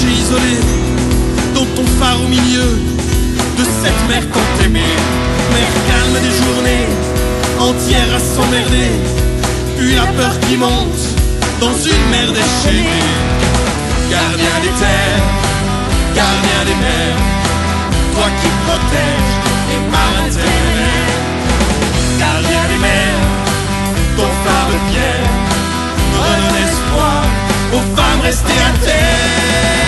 rocher isolé, dans ton phare au milieu de cette mer tant aimée, mer calme des journées entières à s'emmerder, puis la peur qui monte dans une mer déchaînée. Gardien des terres, gardien des mers, toi qui protèges les marins. Gardien des mers, ton phare de pierre redonne espoir aux femmes restées à terre.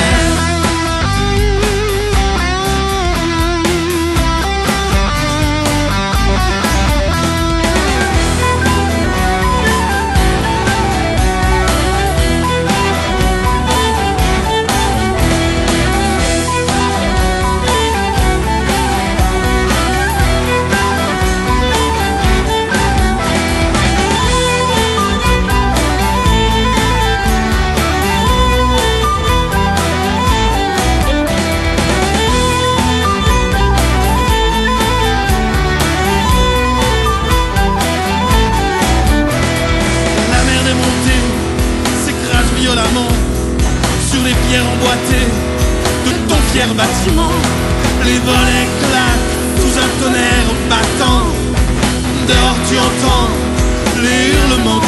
De ton fier bâtiment. Les volets claquent sous un tonnerre battant. Dehors tu entends les hurlements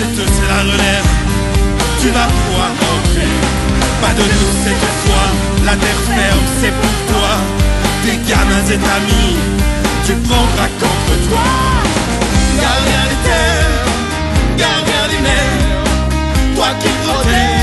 c'est la relève, tu vas pouvoir rentrer. Pas de nous cette fois, la terre ferme, c'est pour toi. Tes gamins et amis, tu prendras contre toi. Gardien des terres, gardien des mers, toi qui protèges.